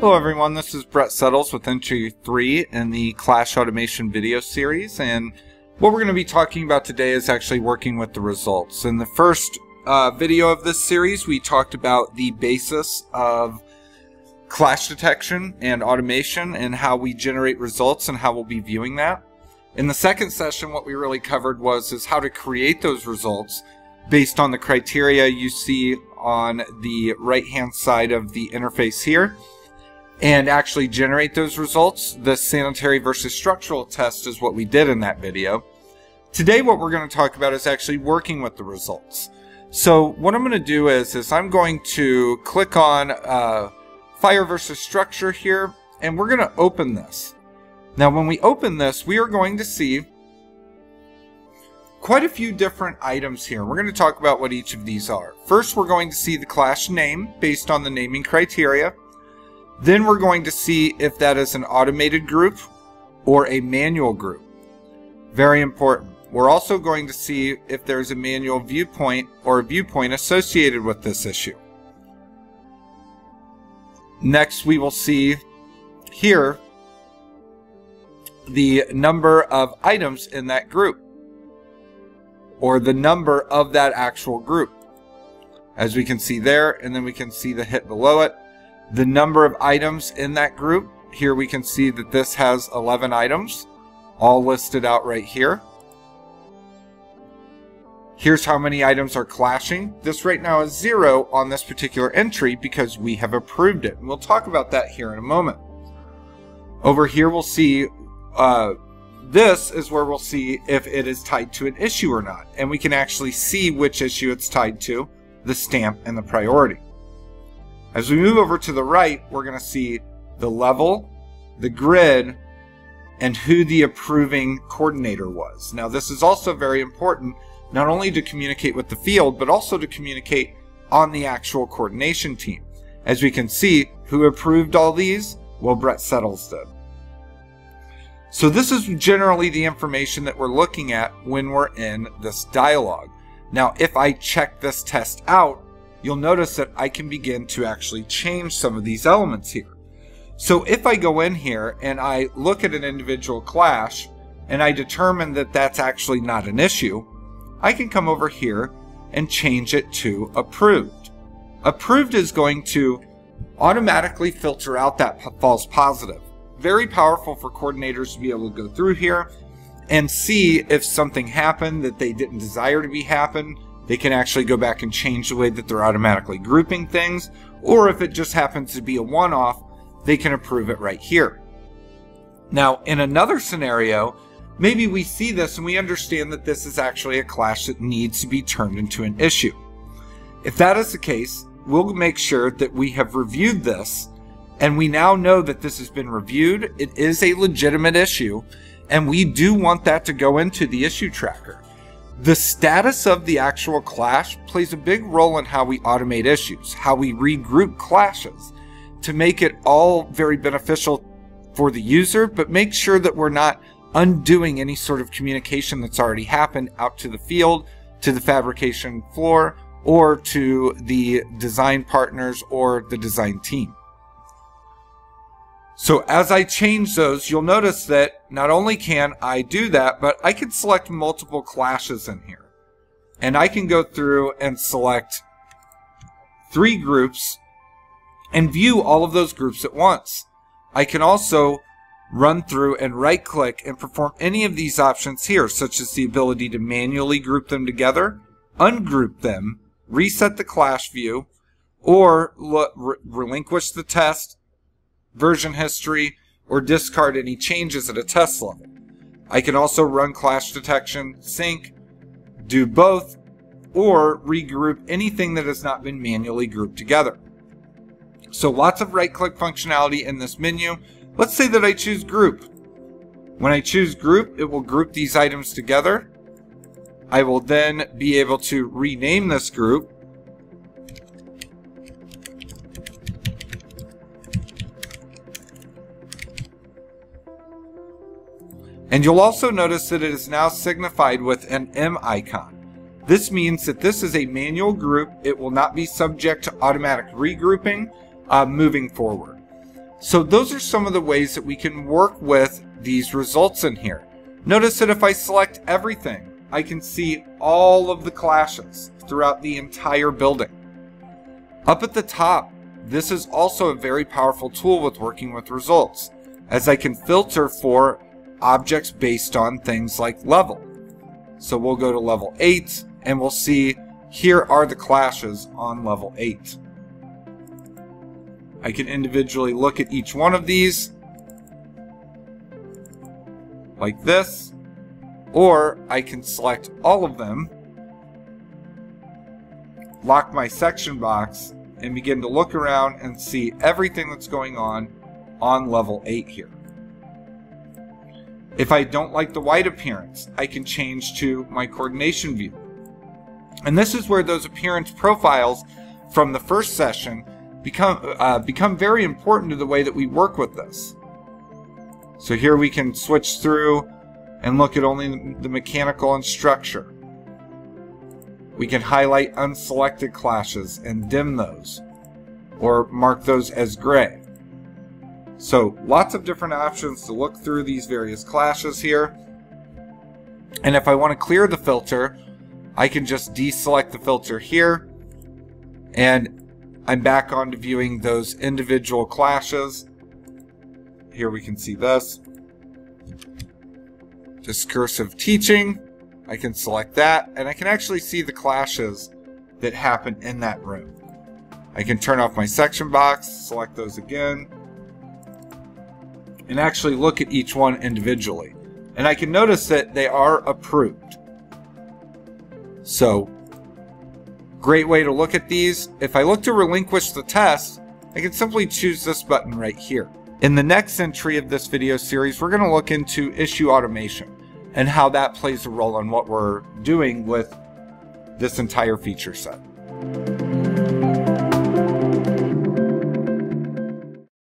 Hello everyone, this is Brett Settles with Entry 3 in the Clash Automation video series and what we're going to be talking about today is actually working with the results. In the first uh, video of this series we talked about the basis of clash detection and automation and how we generate results and how we'll be viewing that. In the second session what we really covered was is how to create those results based on the criteria you see on the right hand side of the interface here and actually generate those results. The sanitary versus structural test is what we did in that video. Today what we're going to talk about is actually working with the results. So what I'm going to do is, is I'm going to click on uh, fire versus structure here and we're going to open this. Now when we open this we are going to see quite a few different items here. We're going to talk about what each of these are. First we're going to see the clash name based on the naming criteria. Then we're going to see if that is an automated group or a manual group. Very important. We're also going to see if there's a manual viewpoint or a viewpoint associated with this issue. Next, we will see here the number of items in that group or the number of that actual group. As we can see there, and then we can see the hit below it the number of items in that group. Here we can see that this has 11 items, all listed out right here. Here's how many items are clashing. This right now is zero on this particular entry because we have approved it. And we'll talk about that here in a moment. Over here we'll see, uh, this is where we'll see if it is tied to an issue or not. And we can actually see which issue it's tied to, the stamp and the priority. As we move over to the right, we're going to see the level, the grid, and who the approving coordinator was. Now this is also very important, not only to communicate with the field, but also to communicate on the actual coordination team. As we can see, who approved all these? Well, Brett Settles did. So this is generally the information that we're looking at when we're in this dialog. Now, if I check this test out, you'll notice that I can begin to actually change some of these elements here. So if I go in here and I look at an individual clash and I determine that that's actually not an issue, I can come over here and change it to approved. Approved is going to automatically filter out that false positive. Very powerful for coordinators to be able to go through here and see if something happened that they didn't desire to be happen they can actually go back and change the way that they're automatically grouping things, or if it just happens to be a one-off, they can approve it right here. Now, in another scenario, maybe we see this and we understand that this is actually a clash that needs to be turned into an issue. If that is the case, we'll make sure that we have reviewed this and we now know that this has been reviewed. It is a legitimate issue and we do want that to go into the issue tracker. The status of the actual clash plays a big role in how we automate issues, how we regroup clashes, to make it all very beneficial for the user, but make sure that we're not undoing any sort of communication that's already happened out to the field, to the fabrication floor, or to the design partners or the design team. So as I change those, you'll notice that not only can I do that, but I can select multiple clashes in here. And I can go through and select three groups and view all of those groups at once. I can also run through and right click and perform any of these options here, such as the ability to manually group them together, ungroup them, reset the clash view, or relinquish the test, version history, or discard any changes at a test level. I can also run clash detection, sync, do both, or regroup anything that has not been manually grouped together. So lots of right click functionality in this menu. Let's say that I choose group. When I choose group, it will group these items together. I will then be able to rename this group And you'll also notice that it is now signified with an M icon. This means that this is a manual group. It will not be subject to automatic regrouping uh, moving forward. So those are some of the ways that we can work with these results in here. Notice that if I select everything, I can see all of the clashes throughout the entire building. Up at the top, this is also a very powerful tool with working with results, as I can filter for objects based on things like level. So we'll go to level 8, and we'll see here are the clashes on level 8. I can individually look at each one of these like this, or I can select all of them, lock my section box, and begin to look around and see everything that's going on on level 8 here. If I don't like the white appearance, I can change to my coordination view. And this is where those appearance profiles from the first session become, uh, become very important to the way that we work with this. So here we can switch through and look at only the mechanical and structure. We can highlight unselected clashes and dim those, or mark those as gray. So lots of different options to look through these various clashes here. And if I want to clear the filter, I can just deselect the filter here, and I'm back on to viewing those individual clashes. Here we can see this. Discursive teaching. I can select that, and I can actually see the clashes that happen in that room. I can turn off my section box, select those again, and actually look at each one individually. And I can notice that they are approved. So, great way to look at these. If I look to relinquish the test, I can simply choose this button right here. In the next entry of this video series, we're going to look into issue automation and how that plays a role in what we're doing with this entire feature set.